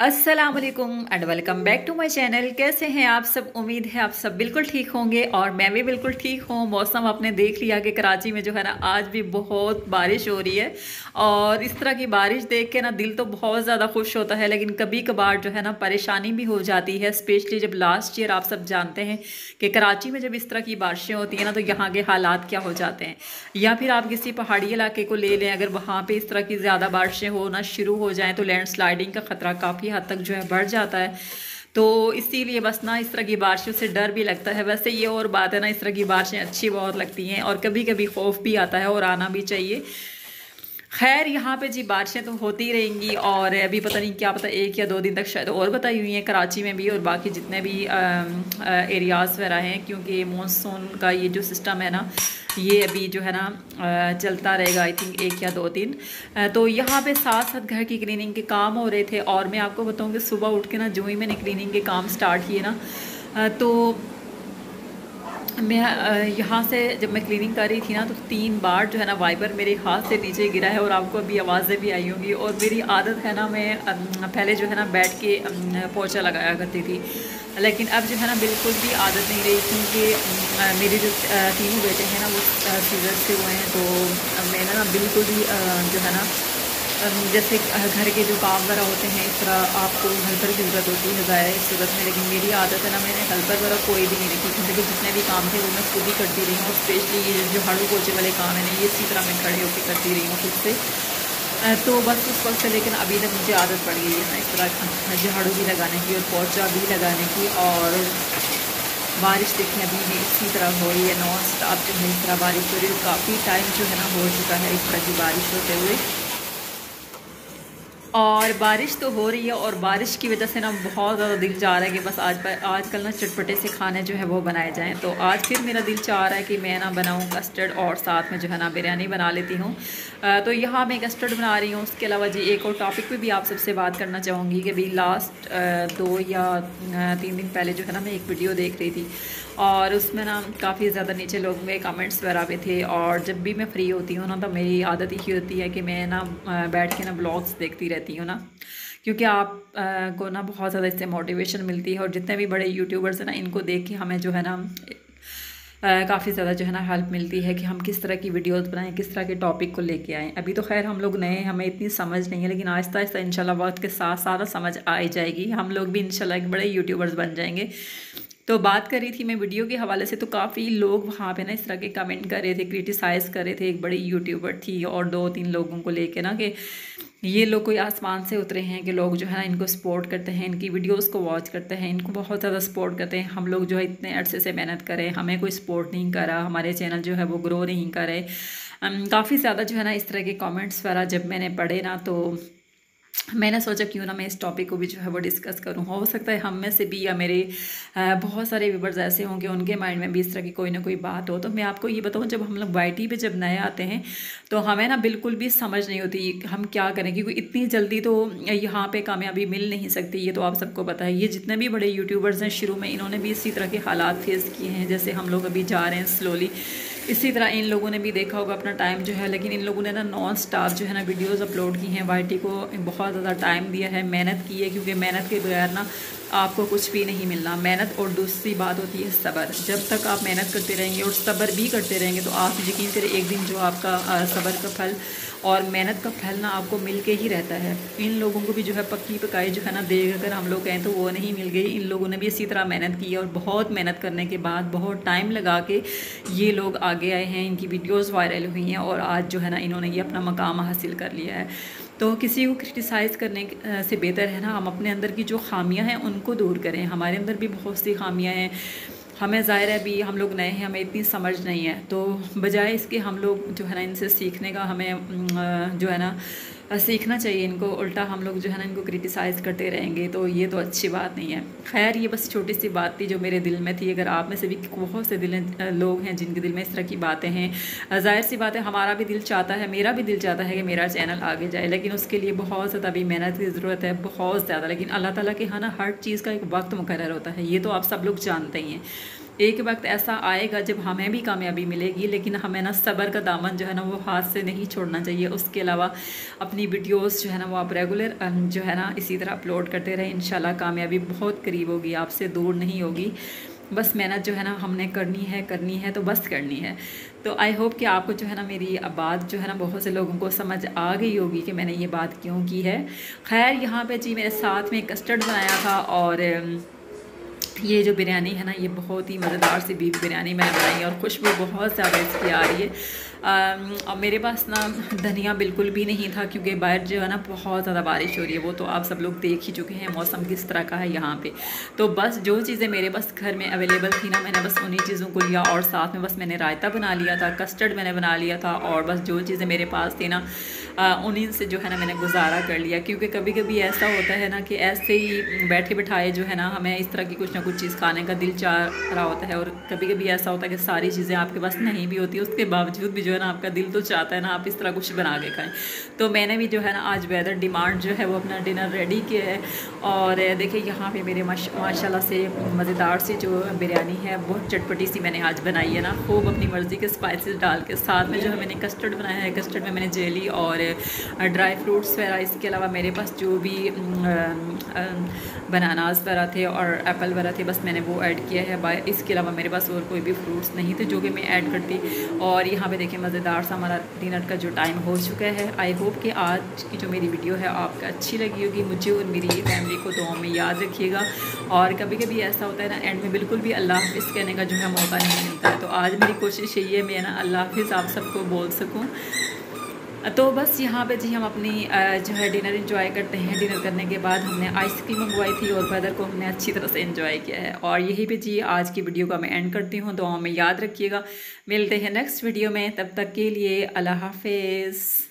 अस्सलाम वालेकुम and welcome back to my channel. कैसे हैं आप सब? उम्मीद है आप सब बिल्कुल ठीक होंगे और मैं भी बिल्कुल ठीक हूँ। मौसम आपने देख लिया कि कराची में जो है ना, आज भी बहुत बारिश हो रही है और इस तरह की बारिश देख के ना दिल तो बहुत ज़्यादा खुश होता है, लेकिन कभी कभार जो है ना परेशानी भी हो जाती है स्पेशली जब लास्ट ईयर आप सब जानते हैं कि कराची में जब इस तरह की बारिशें होती हैं ना तो यहाँ के हालात क्या हो जाते हैं? या फिर आप किसी पहाड़ी इलाके को ले लें, अगर वहाँ पर इस तरह की ज़्यादा बारिशें होना शुरू हो जाएँ तो लैंड का ख़तरा काफ़ी काफ़ी हद तक जो है बढ़ जाता है। तो इसीलिए बस ना इस तरह की बारिशों से डर भी लगता है। वैसे ये और बात है ना, इस तरह की बारिशें अच्छी बहुत लगती हैं और कभी कभी खौफ भी आता है और आना भी चाहिए। खैर, यहाँ पे जी बारिशें तो होती रहेंगी और अभी पता नहीं क्या पता, एक या दो दिन तक शायद और बताई हुई हैं कराची में भी और बाकी जितने भी एरियाज़ वगैरह हैं, क्योंकि मानसून का ये जो सिस्टम है ना, ये अभी जो है ना चलता रहेगा आई थिंक एक या दो दिन। तो यहाँ पे साथ साथ घर की क्लीनिंग के काम हो रहे थे और मैं आपको बताऊँ कि सुबह उठ के ना, जो ही मैंने क्लीनिंग के काम स्टार्ट किए ना तो मैं यहाँ से जब मैं क्लीनिंग कर रही थी ना तो तीन बार जो है ना वाइबर मेरे हाथ से नीचे गिरा है और आपको अभी आवाज़ें भी आई होंगी। और मेरी आदत है ना, मैं पहले जो है ना बैठ के पोछा लगाया करती थी। लेकिन अब जो है ना बिल्कुल भी आदत नहीं रही क्योंकि मेरे जो तीनों बेटे हैं ना, वो सीजर से हुए हैं तो मैंने ना बिल्कुल भी जो है ना जैसे घर के जो काम वगैरह होते हैं, इस तरह आपको हेल्पर की ज़रूरत होती है, ज़ाहिर सूरत में लेकिन मेरी आदत है ना, मैंने हेल्पर वगैरह कोई भी नहीं रखी। क्योंकि जितने भी काम थे, वो मैं खुद ही करती रही हूँ। स्पेशली ये जो झाड़ू पोचे वाले काम है ना, ये इसी तरह मैं खड़े होकर करती रही हूँ खुद से। तो बस उस वक्त से लेकिन अभी तक मुझे आदत पड़ गई है ना, इस तरह झाड़ू भी लगाने की और पोचा भी लगाने की। और बारिश देखें अभी भी इसी तरह हो रही है नॉन स्टॉप जो है, इस तरह बारिश हो रही है। काफ़ी टाइम जो है ना, हो चुका है इस तरह की बारिश होते हुए। और बारिश तो हो रही है और बारिश की वजह से ना बहुत ज़्यादा दिल चाह रहा है कि बस आज पर आजकल ना चटपटे से खाने जो है वो बनाए जाएँ। तो आज फिर मेरा दिल चाह रहा है कि मैं ना बनाऊँ कस्टर्ड और साथ में जो है ना बिरयानी बना लेती हूँ। तो यहाँ मैं कस्टर्ड बना रही हूँ। उसके अलावा जी एक और टॉपिक पर भी आप सबसे बात करना चाहूँगी कि भाई लास्ट दो या तीन दिन पहले जो है ना मैं एक वीडियो देख रही थी। और उसमें ना काफ़ी ज़्यादा नीचे लोग में कमेंट्स वगैरह भी थे और जब भी मैं फ्री होती हूँ ना तो मेरी आदत ही होती है कि मैं ना बैठ के ना ब्लॉग्स देखती रहती हूँ ना। क्योंकि आप को ना बहुत ज़्यादा इससे मोटिवेशन मिलती है और जितने भी बड़े यूट्यूबर्स हैं ना, इनको देख के हमें जो है ना काफ़ी ज़्यादा जो है ना हेल्प मिलती है कि हम किस तरह की वीडियोस बनाएँ, किस तरह के टॉपिक को लेके आएँ। अभी तो खैर हम लोग नए हैं, हमें इतनी समझ नहीं है, लेकिन आहिस्ता आहिस्ता इंशाल्लाह वक्त के साथ सारा समझ आ ही जाएगी। हम लोग भी इंशाल्लाह एक बड़े यूट्यूबर्स बन जाएँगे। तो बात कर रही थी मैं वीडियो के हवाले से तो काफ़ी लोग वहाँ पे ना इस तरह के कमेंट कर रहे थे क्रिटिसाइज़ कर रहे थे। एक बड़ी यूट्यूबर थी और दो तीन लोगों को लेके ना कि ये लोग कोई आसमान से उतरे हैं कि लोग जो है ना इनको सपोर्ट करते हैं, इनकी वीडियोस को वॉच करते हैं, इनको बहुत ज़्यादा सपोर्ट करते हैं। हम लोग जो है इतने अरसे से मेहनत करें हमें कोई सपोर्ट नहीं करा, हमारे चैनल जो है वो ग्रो नहीं करे। काफ़ी ज़्यादा जो है ना इस तरह के कमेंट्स वगैरह जब मैंने पढ़े ना तो मैंने सोचा क्यों ना मैं इस टॉपिक को भी जो है वो डिस्कस करूँ। हो सकता है हम में से भी या मेरे बहुत सारे व्यूवर्स ऐसे होंगे, उनके माइंड में भी इस तरह की कोई ना कोई बात हो। तो मैं आपको ये बताऊँ, जब हम लोग वाई पे जब नए आते हैं तो हमें ना बिल्कुल भी समझ नहीं होती हम क्या करें, क्योंकि इतनी जल्दी तो यहाँ पर कामयाबी मिल नहीं सकती, ये तो आप सबको पता है। ये जितने भी बड़े यूट्यूबर्स हैं, शुरू में इन्होंने भी इसी तरह के हालात फेस किए हैं, जैसे हम लोग अभी जा रहे हैं स्लोली इसी तरह इन लोगों ने भी देखा होगा अपना टाइम जो है, लेकिन इन लोगों ने ना नॉन स्टॉप जो है ना वीडियोस अपलोड की हैं। वाई को बहुत ज़्यादा टाइम दिया है, मेहनत की है, क्योंकि मेहनत के बगैर ना आपको कुछ भी नहीं मिलना। मेहनत और दूसरी बात होती है सब्र। जब तक आप मेहनत करते रहेंगे और सब्र भी करते रहेंगे तो आप यकीन करें एक दिन जो आपका सब्र का फल और मेहनत का फल ना आपको मिल के ही रहता है। इन लोगों को भी जो है पक्की पकाई जो है ना देख अगर हम लोग कहें तो वो नहीं मिल गई। इन लोगों ने भी इसी तरह मेहनत की और बहुत मेहनत करने के बाद बहुत टाइम लगा के ये लोग आगे आए हैं। इनकी वीडियोज़ वायरल हुई हैं और आज जो है ना इन्होंने ये अपना मकाम हासिल कर लिया है। तो किसी को क्रिटिसाइज़ करने से बेहतर है ना हम अपने अंदर की जो खामियाँ हैं उनको दूर करें। हमारे अंदर भी बहुत सी खामियाँ हैं। हमें ज़ाहिर है अभी हम लोग नए हैं, हमें इतनी समझ नहीं है। तो बजाय इसके हम लोग जो है ना, इनसे सीखने का हमें जो है ना सीखना चाहिए। इनको उल्टा हम लोग जो है ना, इनको क्रिटिसाइज़ करते रहेंगे तो ये तो अच्छी बात नहीं है। खैर, ये बस छोटी सी बात थी जो मेरे दिल में थी। अगर आप में से भी बहुत से दिल लोग हैं जिनके दिल में इस तरह की बातें हैं ज़ाहिर सी बात है, हमारा भी दिल चाहता है, मेरा भी दिल चाहता है कि मेरा चैनल आगे जाए, लेकिन उसके लिए बहुत ज़्यादा भी मेहनत की ज़रूरत है, बहुत ज़्यादा। लेकिन अल्लाह ताला के हाँ ना, हर चीज़ का एक वक्त मुकर होता है। ये तो आप सब लोग जानते ही हैं। एक वक्त ऐसा आएगा जब हमें भी कामयाबी मिलेगी, लेकिन हमें ना सब्र का दामन जो है ना वो हाथ से नहीं छोड़ना चाहिए। उसके अलावा अपनी वीडियोस जो है ना वो आप रेगुलर जो है ना इसी तरह अपलोड करते रहें। इन कामयाबी बहुत करीब होगी, आपसे दूर नहीं होगी। बस मेहनत जो है ना हमने करनी है करनी है तो बस करनी है। तो आई होप कि आपको जो है ना मेरी बात जो है ना बहुत से लोगों को समझ आ गई होगी कि मैंने ये बात क्यों की है। खैर, यहाँ पे जी मेरे साथ में कस्टर्ड बनाया था और ये जो बिरयानी है ना, ये बहुत ही मज़ेदार सी बीफ बिरयानी मैंने बनाई है और खुशबू बहुत ज़्यादा इसकी आ रही है। और मेरे पास ना धनिया बिल्कुल भी नहीं था क्योंकि बाहर जो है ना बहुत ज़्यादा बारिश हो रही है वो तो आप सब लोग देख ही चुके हैं मौसम किस तरह का है यहाँ पे। तो बस जो चीज़ें मेरे पास घर में अवेलेबल थी ना, मैंने बस उन्हीं चीज़ों को लिया और साथ में बस मैंने रायता बना लिया था, कस्टर्ड मैंने बना लिया था और बस जो चीज़ें मेरे पास थी ना उन्हीं से जो है ना मैंने गुजारा कर लिया। क्योंकि कभी कभी ऐसा होता है ना कि ऐसे ही बैठे बैठाए जो है ना हमें इस तरह की कुछ ना कुछ चीज़ खाने का दिल चाह रहा होता है और कभी कभी ऐसा होता है कि सारी चीज़ें आपके पास नहीं भी होती, उसके बावजूद भी जो है ना आपका दिल तो चाहता है ना आप इस तरह कुछ बना के खाएँ। तो मैंने भी जो है ना आज वेदर डिमांड जो है वो अपना डिनर रेडी किया है। और देखिए यहाँ पे मेरे माशाल्लाह से मज़ेदार सी जो बिरयानी है, बहुत चटपटी सी मैंने आज बनाई है ना। खूब अपनी मर्ज़ी के स्पाइसेस डाल के साथ में जो है मैंने कस्टर्ड बनाया है। कस्टर्ड में मैंने जेली और ड्राई फ्रूट्स वगैरह, इसके अलावा मेरे पास जो भी बनानाज वगैरह थे और एप्पल वगैरह थे, बस मैंने वो ऐड किया है। बाय, इसके अलावा मेरे पास और कोई भी फ्रूट्स नहीं थे जो कि मैं ऐड करती। और यहाँ पे देखिए मज़ेदार सा हमारा डिनर का जो टाइम हो चुका है। आई होप कि आज की जो मेरी वीडियो है, आपको अच्छी लगी होगी। मुझे और मेरी फैमिली को दुआ में याद रखिएगा। और कभी कभी ऐसा होता है ना, एंड में बिल्कुल भी अल्लाह हाफिज़ कहने का जो है मौका नहीं मिलता। है तो आज मेरी कोशिश यही है, मैं ना अल्लाह हाफिज़ आप सबको बोल सकूँ। तो बस यहाँ पे जी हम अपनी जो है डिनर इन्जॉय करते हैं। डिनर करने के बाद हमने आइसक्रीम मंगवाई थी और ब्रदर को हमने अच्छी तरह से इन्जॉय किया है। और यही पे जी आज की वीडियो का मैं एंड करती हूँ। दुआओं में याद रखिएगा। मिलते हैं नेक्स्ट वीडियो में। तब तक के लिए अल्लाह हाफिज़।